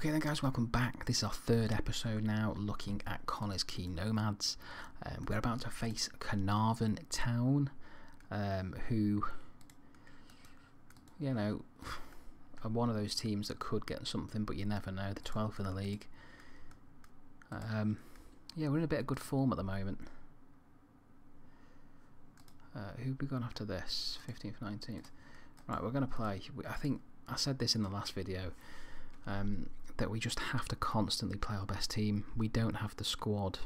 Okay then guys, welcome back. This is our third episode now, looking at Connah's Quay Nomads. Um, we're about to face Caernarfon Town, um, who, you know, are one of those teams that could get something, but you never know. The 12th in the league. Um, yeah, we're in a bit of good form at the moment. Uh, who we gone after this? 15th, 19th. Right, we're going to play. I think I said this in the last video. Um, that we just have to constantly play our best team. We don't have the squad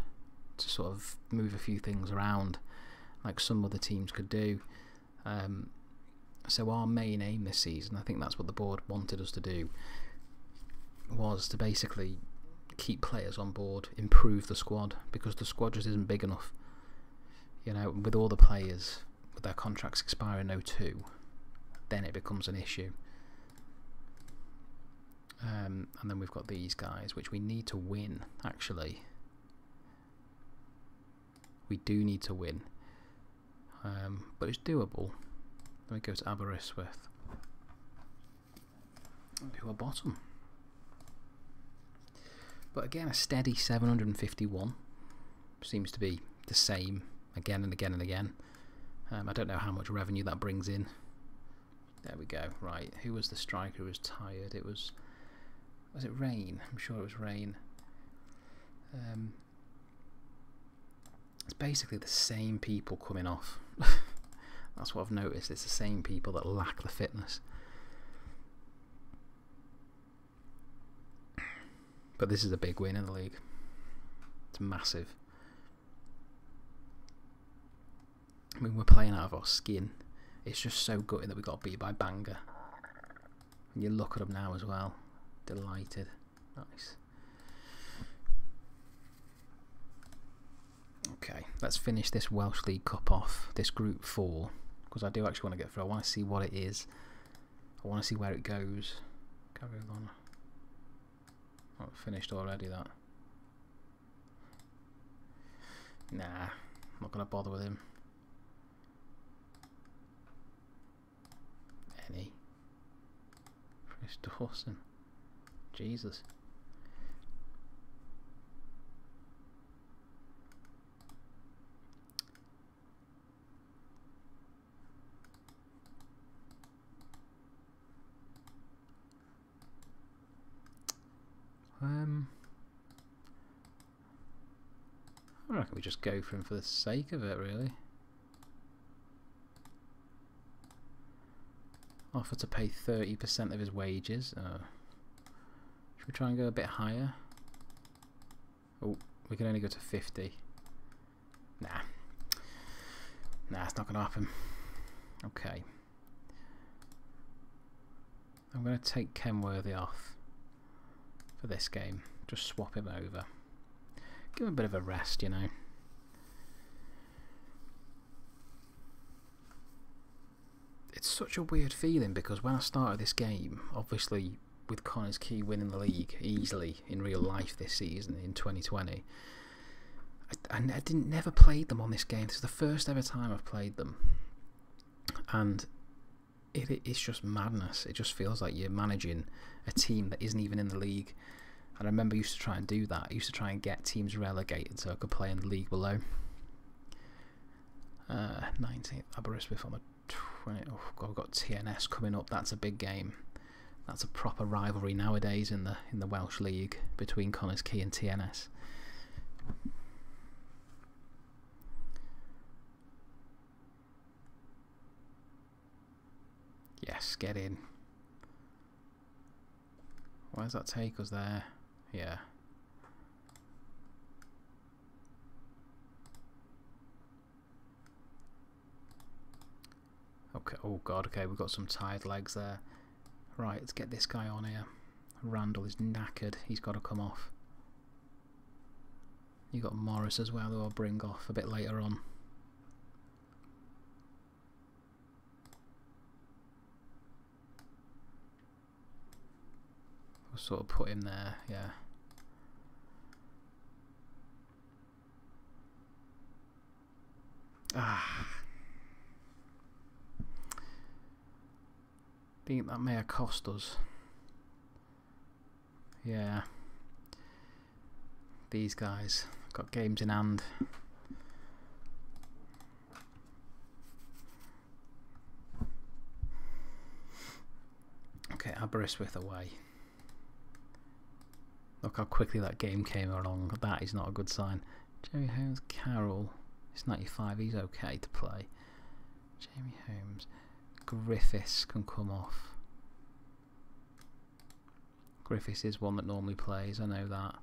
to sort of move a few things around like some other teams could do. Um, so our main aim this season, I think that's what the board wanted us to do, was to basically keep players on board, improve the squad, because the squad just isn't big enough. You know, with all the players, with their contracts expiring 02, then it becomes an issue. Um, and then we've got these guys, which we need to win, actually. We do need to win. Um, but it's doable. Let me go to Aberystwyth. Who are bottom. But again, a steady 751 seems to be the same again and again and again. Um, I don't know how much revenue that brings in. There we go. Right, who was the striker who was tired? It was was it rain? I'm sure it was rain. Um, it's basically the same people coming off. That's what I've noticed. It's the same people that lack the fitness. But this is a big win in the league. It's massive. I mean, we're playing out of our skin. It's just so gutting that we got beat by Bangor. And you look at them now as well. Delighted. Nice. Okay, let's finish this Welsh League Cup off, this Group 4, because I do actually want to get through. I want to see what it is. I want to see where it goes. Carry on. Finished already, that. Nah, I'm not going to bother with him. Any. Chris Dawson. Jesus. Um, I reckon we just go for him for the sake of it, really. Offer to pay 30% of his wages. Uh, we try and go a bit higher? Oh, we can only go to 50. Nah. Nah, it's not going to happen. Okay. I'm going to take Kenworthy off for this game. Just swap him over. Give him a bit of a rest, you know. It's such a weird feeling because when I started this game, obviously with Connah's Quay winning the league easily in real life this season in 2020. I, I, didn't never played them on this game. This is the first ever time I've played them, and it, it, it's just madness. It just feels like you're managing a team that isn't even in the league. And I remember I used to try and do that. I used to try and get teams relegated so I could play in the league below. Uh, 19th Aberystwyth on the 20. Oh God, we've got TNS coming up. That's a big game. That's a proper rivalry nowadays in the in the Welsh League between Connah's Quay and TNS. Yes, get in. Why does that take us there? Yeah. Okay, oh god, okay, we've got some tired legs there. Right, let's get this guy on here. Randall is knackered. He's got to come off. you got Morris as well, who I'll bring off a bit later on. We'll sort of put him there, yeah. Ah. Think that may have cost us. Yeah. These guys got games in hand. Okay, Aberystwyth away. Look how quickly that game came along. That is not a good sign. Jerry Holmes, Carroll. It's 95. He's okay to play. Jamie Holmes. Griffiths can come off. Griffiths is one that normally plays. I know that.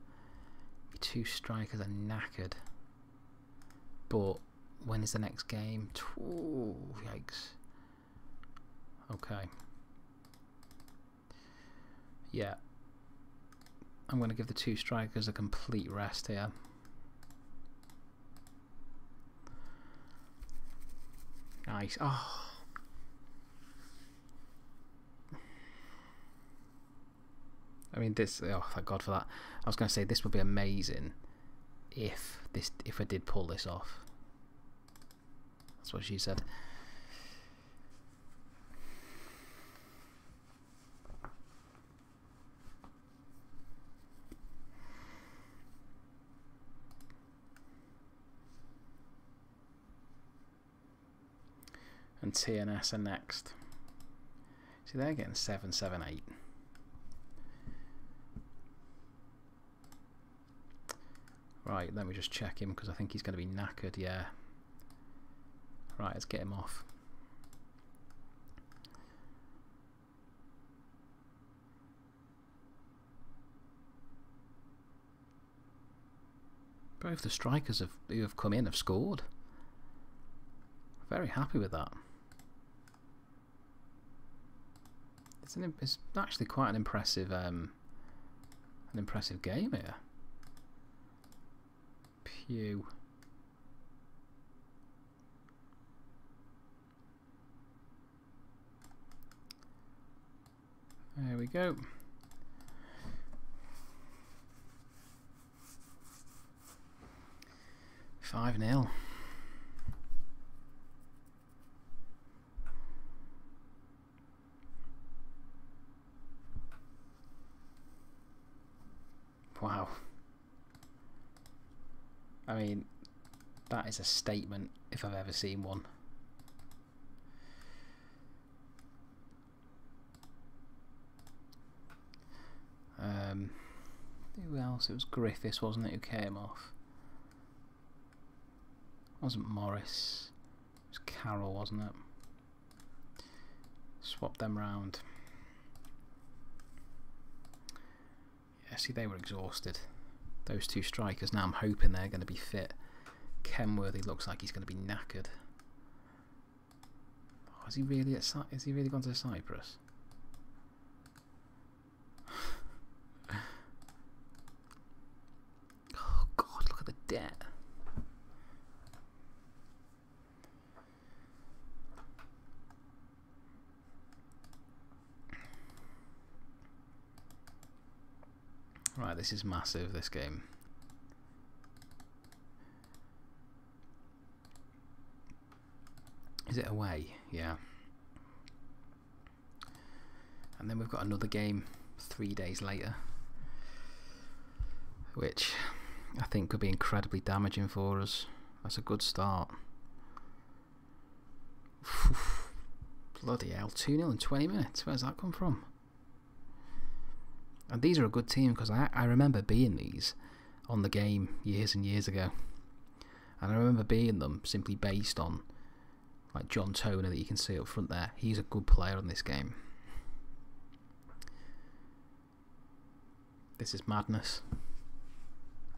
Two strikers are knackered. But when is the next game? Ooh, yikes. Okay. Yeah. I'm going to give the two strikers a complete rest here. Nice. Oh. I mean, this. Oh, thank God for that. I was going to say this would be amazing if this if I did pull this off. That's what she said. and TNS are next. See, they're getting 7, Right, let me just check him because I think he's going to be knackered, yeah. Right, let's get him off. Both the strikers have, who have come in have scored. Very happy with that. It's, an, it's actually quite an impressive um, an impressive game here. Pew. There we go. Five nil. Wow. I mean, that is a statement if I've ever seen one. Um, who else? It was Griffiths, wasn't it, who came off? It wasn't Morris. It was Carroll, wasn't it? Swap them round. Yeah, see, they were exhausted. Those two strikers. Now I'm hoping they're going to be fit. Kenworthy looks like he's going to be knackered. Oh, is he really at? Is he really gone to Cyprus? oh God! Look at the debt. Right, this is massive, this game. Is it away? Yeah. And then we've got another game three days later, which I think could be incredibly damaging for us. That's a good start. Bloody hell, 2 0 in 20 minutes. Where's that come from? And these are a good team because I, I remember being these on the game years and years ago. And I remember being them simply based on like John Toner that you can see up front there. He's a good player on this game. This is madness.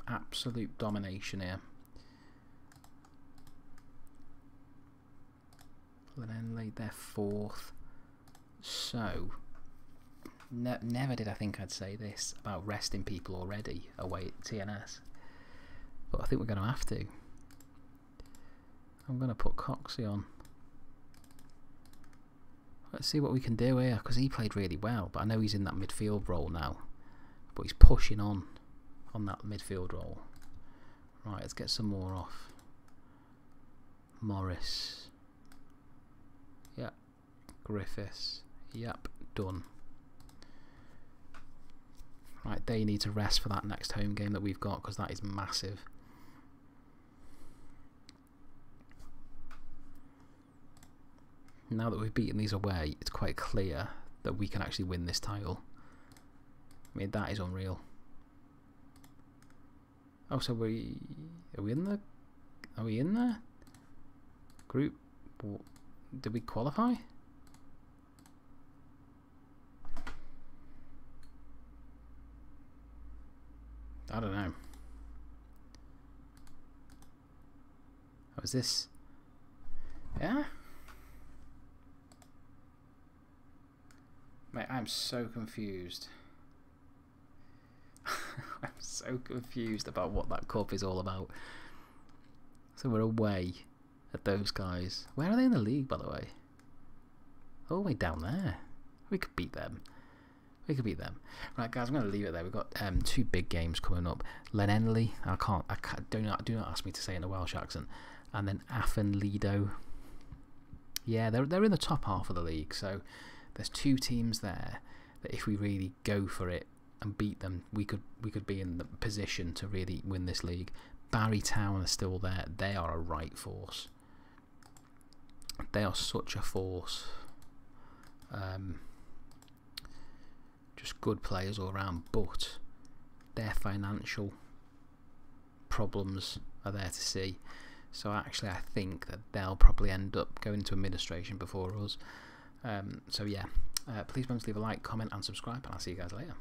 Absolute domination here. Lennon laid their fourth. So, ne never did I think I'd say this about resting people already away at TNS. But I think we're going to have to. I'm going to put Coxey on. Let's see what we can do here, because he played really well, but I know he's in that midfield role now. But he's pushing on, on that midfield role. Right, let's get some more off. Morris. Yep. Griffiths. Yep, done. Right, they need to rest for that next home game that we've got because that is massive. Now that we've beaten these away, it's quite clear that we can actually win this title. I mean, that is unreal. Oh, so we are we in the are we in the group? Did we qualify? I don't know. How is this? Yeah. Mate, I'm so confused. I'm so confused about what that cup is all about. So we're away at those guys. Where are they in the league, by the way? All the way down there. We could beat them. We could beat them. Right, guys, I'm going to leave it there. We've got um, two big games coming up. Llanelli, I can't, I can't, do not, do not ask me to say it in a Welsh accent. And then Afan Lido. Yeah, they're they're in the top half of the league. So there's two teams there that if we really go for it and beat them, we could we could be in the position to really win this league. Barry Town are still there. They are a right force. They are such a force. Um, just good players all around, but their financial problems are there to see. So actually, I think that they'll probably end up going into administration before us. Um, so yeah, uh, please remember to leave a like, comment, and subscribe, and I'll see you guys later.